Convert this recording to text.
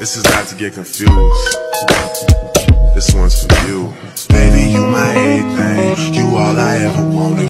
This is not to get confused. This one's for you. Baby, you my everything. You all I ever wanted.